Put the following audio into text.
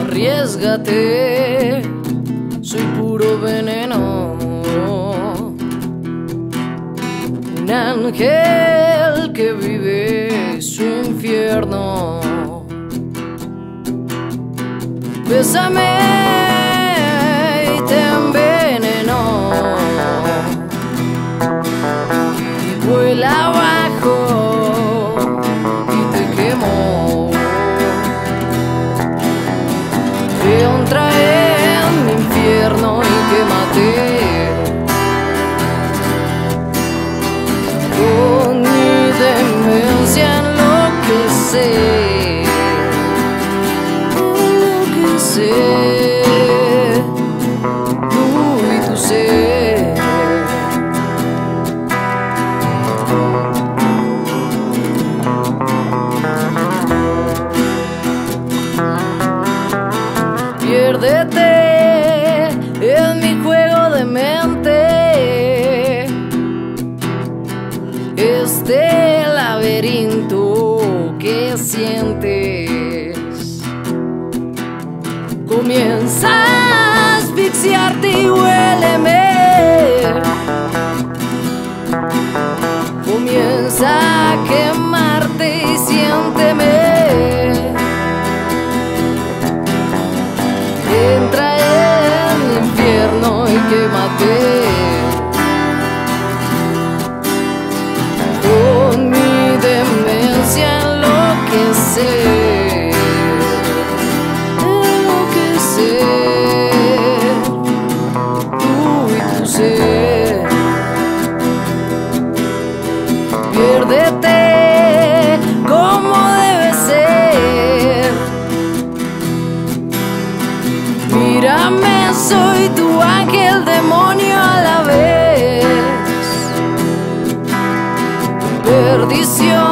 Arriesgate, soy puro veneno. Un ángel que vive su infierno. Bésame y te Piérdete en mi juego de mente. Este laberinto que sientes comienza a asfixiarte y huéleme. Comienza a quemarte Entra en el infierno y quémate. Con mi demencia enloquecer. Enloquecer. Tú y tu. Soy tu ángel demonio a la vez. Perdición